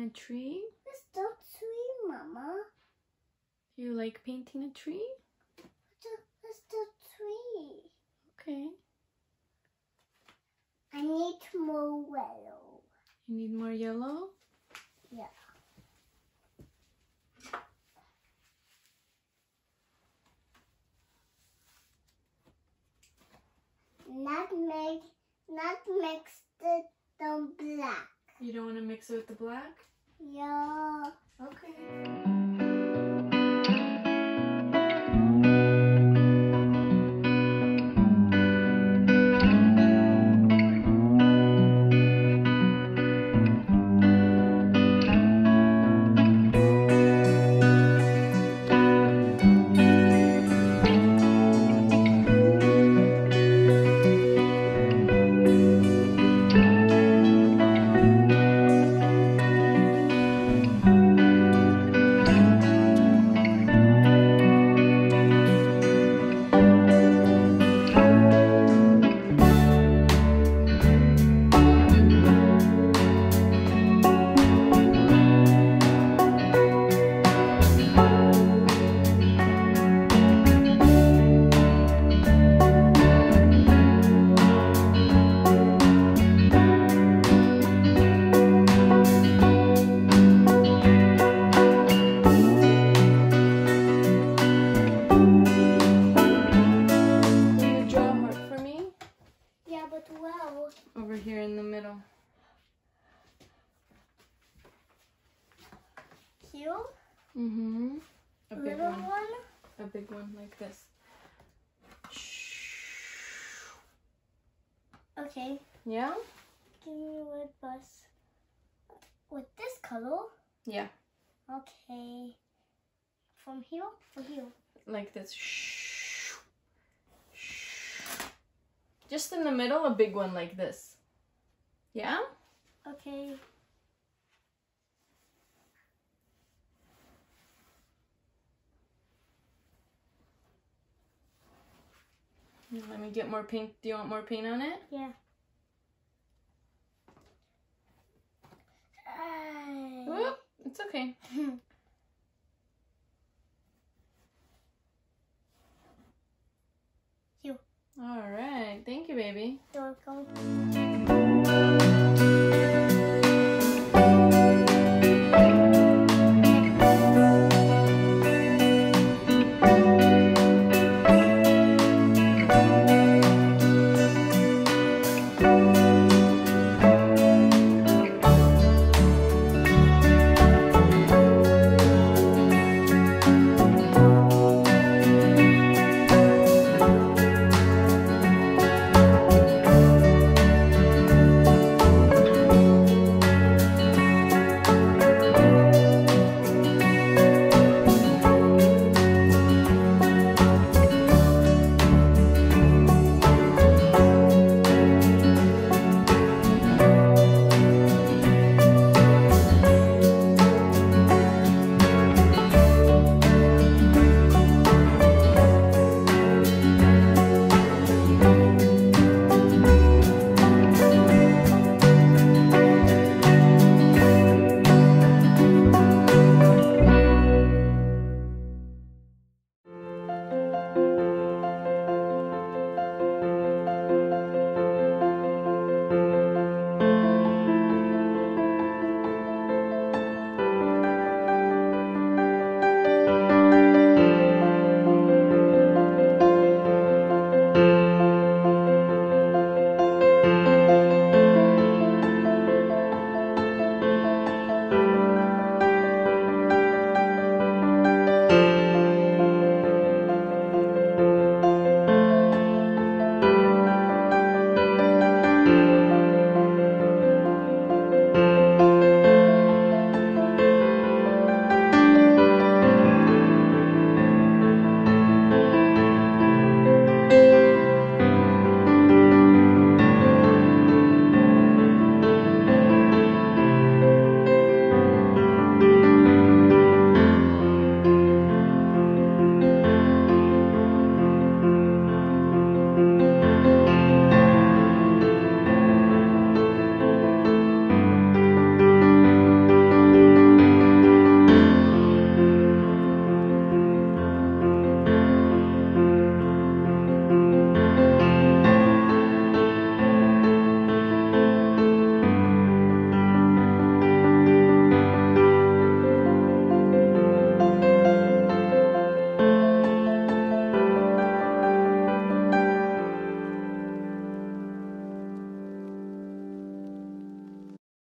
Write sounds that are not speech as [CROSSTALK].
painting a tree? It's the tree, Mama. You like painting a tree? It's the tree. Okay. I need more yellow. You need more yellow? Yeah. Not make, not mix the, the black. You don't want to mix it with the black? Yeah. Okay. Here, Mm-hmm. A big little one. one. A big one like this. Okay, Yeah? give me a red bus. With this color. Yeah. Okay. From here or here? Like this. Just in the middle, a big one like this. Yeah? Okay. Let me get more paint. Do you want more paint on it? Yeah. Oop, it's okay. [LAUGHS] you. All right. Thank you, baby. You're welcome.